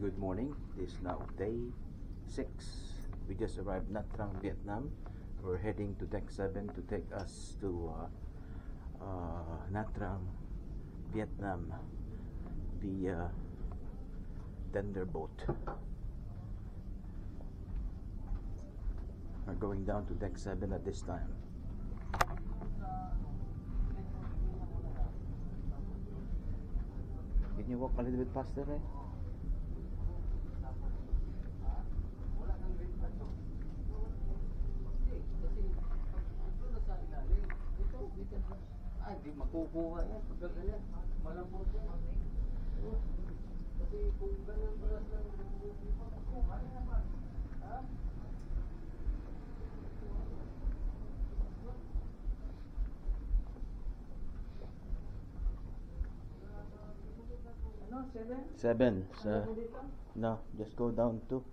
Good morning. It is now day six. We just arrived Nha Trang, Vietnam. We're heading to deck seven to take us to uh, uh, Nha Trang, Vietnam via tender boat. We're going down to deck seven at this time. Can you walk a little bit faster, eh? Ay, di makukuha yan. Pagka ganyan, malambot yan. Kasi kung ganyan pala sa di pa makuha yan naman. Ha? Ano, seven? Seven. Ano dito? no, just go down two.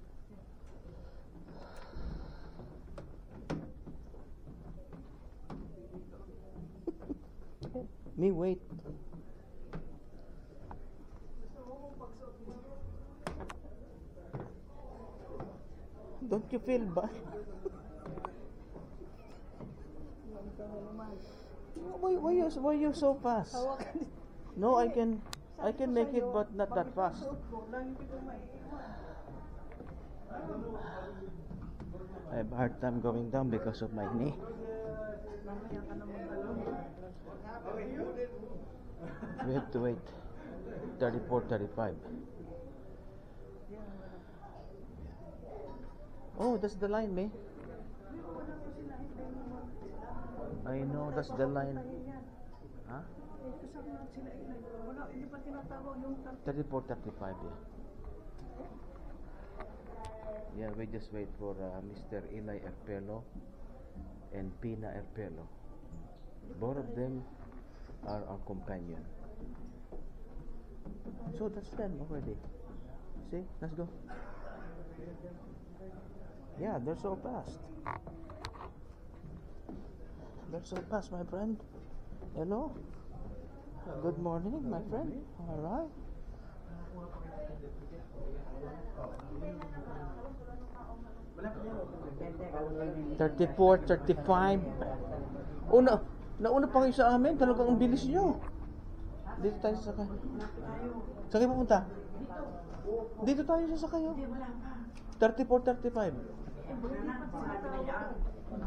Me wait. Don't you feel bad? why, why you why you so fast? No, I can I can make it but not that fast. I have a hard time going down because of my knee. We have to wait 34, 35. Oh, that's the line, me. I know, that's the line. Huh? Kasama sila ilan. Wala, hindi pa tinatawag yung 34, 35, yeah. Yeah, we just wait for uh, Mr. Eli Erpelo and Pina Erpelo. Both of them are our companion. So that's them already. See, let's go. Yeah, they're so fast. They're so fast, my friend. Hello. Good morning, my friend. All right. Thirty-four, thirty-five. Oh, Una, nauna pa kayo sa amin. Talagang ang bilis nyo. Dito tayo sasakay. Saan kayo pupunta? Dito tayo sasakay. oh. 34, 35.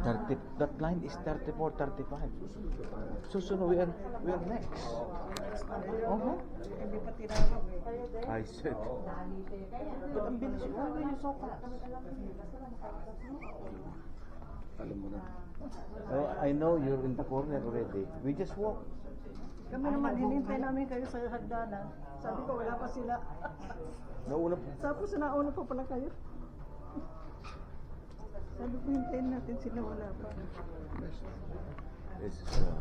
30, that line is 34, 35. Susunod, we are, we are next. Uh-huh. I said. But ang bilis. Why were you so fast? Alam mo na. Oh, I know you're in the corner already. We just walk. Kami naman, hinintay namin kayo sa hagdanan. Sabi ko, wala pa sila. Nauna Tapos nauna pa pala kayo. Sabi ko, hintayin natin sila, wala pa. This is uh,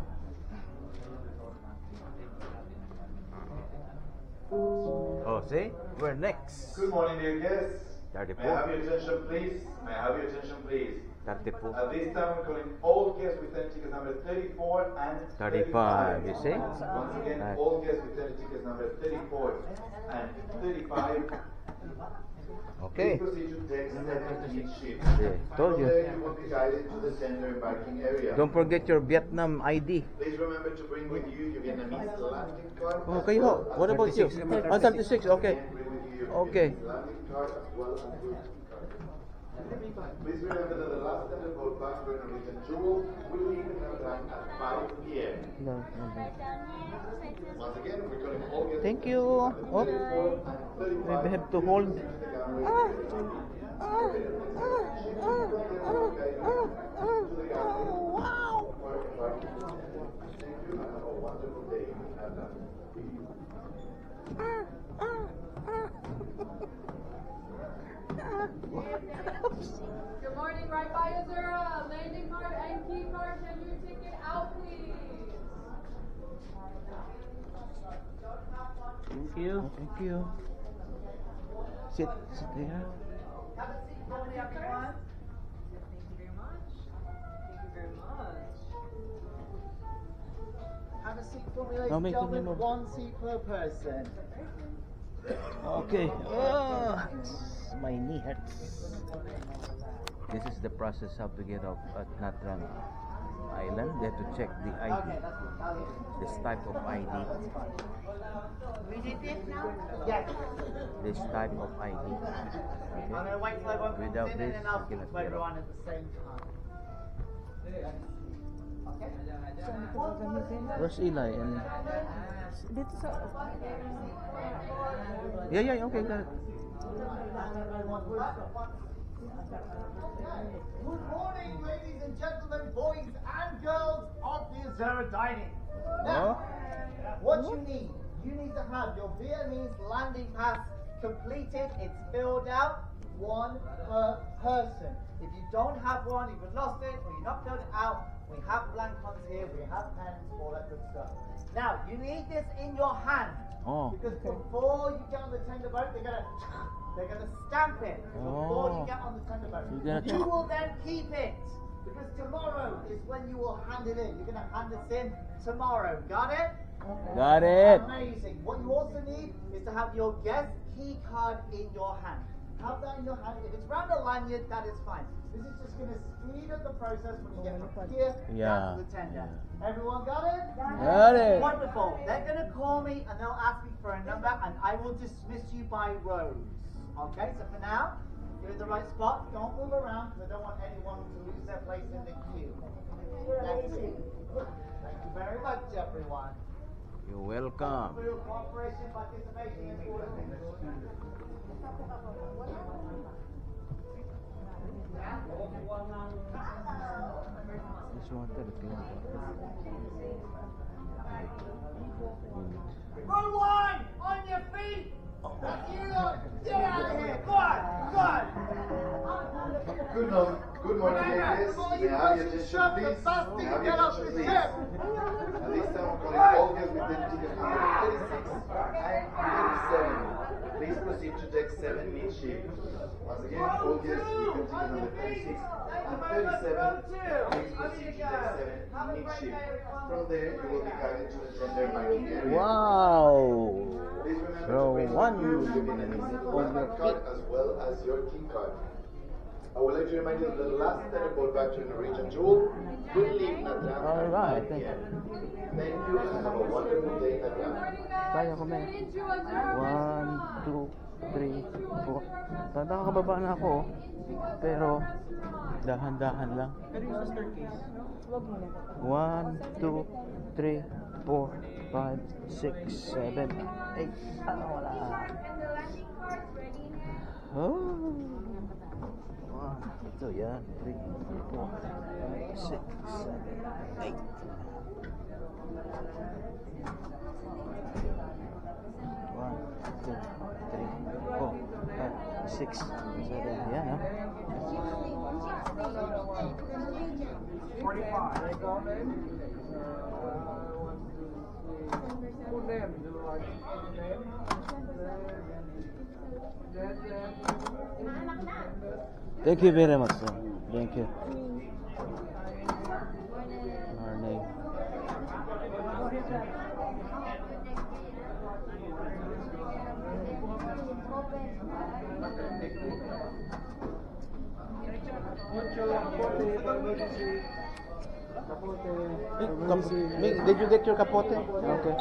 Oh, see? We're next. Good morning, dear guests. Thirty-four. May I have your attention, please? May I have your attention, please? 34. At this time, we're calling all guests with turn tickets number 34 and 35, you see? Once again, Right. all guests with turn tickets number 34 and 35. Okay. Please proceed to deck 7 each. Yeah, told you. there, you will be guided to the center embarking area. Don't forget your Vietnam ID. Please remember to bring with you your Vietnamese landing card. Oh, as kayo ho. well What about you? 36. Ah, 36, okay. Again, bring with you your Okay. Please remember that the last boat back for Norwegian Jewel will leave in no time at 5 p.m. No, no. Once again, we're calling all guests. Thank you. Oh, 34 and 35. we have to hold. The gangway. wow. Thank you and have a wonderful day. Good morning, right by Azura. Landing card and key card. Have your ticket out, please. Thank you. Thank you. Sit, sit there. Have a seat, please, everyone. Thank you very much. Thank you very much. Have a seat for me, ladies and gentlemen. more. One seat per person. Okay. Ah, my knee hurts. This is the process how to get off at Nha Trang Island. They have to check the ID. This type of ID. We now? Yes. This type of ID. I'm gonna wait till everyone comes Without in this, and then I'll you speak to everyone off. at the same time. Okay? Where's Eli? And Dito sa... yeah, yeah, okay, got it. Good morning, ladies and gentlemen, boys and girls of the Azura Dining. Now, what you need, you need to have your Vietnamese landing pass completed. It's filled out, one per person. If you don't have one, if you've lost it, or you're not filled it out, we have blank ones here, we have pens, all that good stuff. Now, you need this in your hand. Oh. Because before you get on the tender boat, they're gonna they're gonna stamp it before Oh. you get on the tender boat. You will then keep it. Because tomorrow is when you will hand it in. You're gonna hand this in tomorrow. Got it? Got it. Amazing. What you also need is to have your guest key card in your hand. Have that in your hand. If it's round a lanyard, that is fine. This is just going to speed up the process when you get from here Yeah, down to the tender. Everyone got it? Got it. Wonderful. They're going to call me and they'll ask me for a number and I will dismiss you by rows. Okay, so for now, you're in the right spot. Don't move around because I don't want anyone to lose their place in the queue. That's it. Thank you very much, everyone. You're welcome. For your cooperation, participation, and all of this. This one, talaga. Row one, on your feet. That's you. Get out of here. Go on, go on. Good morning, good morning, ladies. May I have your attention, Shut the please? bastard May I have get your off attention, please? ship. At time, I'm calling all guests with number 36 and 37. Please proceed to 7 midship. Once again, all guests with deck ticket number 36 and 37. Please proceed to deck 7 midship. From there, you will be guided to the tender mining area. Wow. Please remember Row to bring one. your Vietnamese welcome card as well as your key card. I would like to remind you that the last teleport back to Norwegian Jewel will leave Nha Trang All at 5 thank you. p.m. Thank you and have a wonderful day, Nha Trang. Kaya ko, men. One, two, 3, 4. Tanda nakababa na ako. Oh. Pero, dahan-dahan lang. Pero yung sa staircase, huwag mo 1, 2, 3, 4, 5, 6, 7, 8. Ano wala? Oh. Ito yan. 3, 4, 5, 6, 7, 8. Two, three, four, five, six, seven. Yan, ah. Thank you very much, sir. Thank you. Did you get your capote? Okay.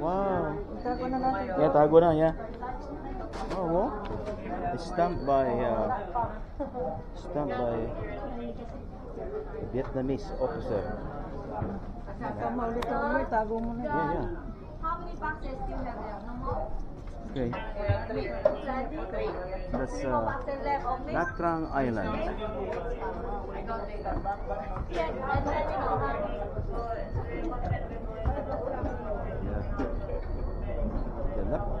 Wow. Tago na natin. Yeah, tago na, yeah. Oh, what? Stamped by, uh, stamped by Vietnamese officer. Kamali ka mo, tago mo na. Yeah, yeah. Okay. That's uh, Lakrang Island. Yeah.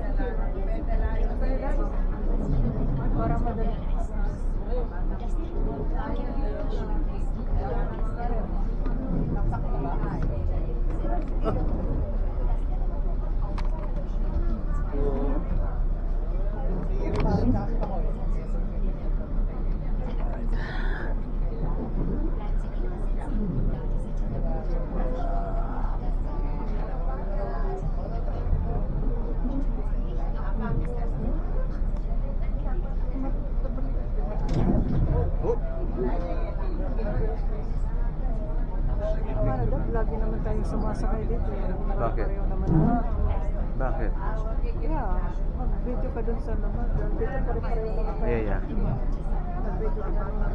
Lagi naman tayong sumasakay dito. eh. Bakit? Bakit? Yeah, mag-video ka dun sa naman. Dito pare-pareho naman tayo. Yeah, yeah. Mag-video ka naman.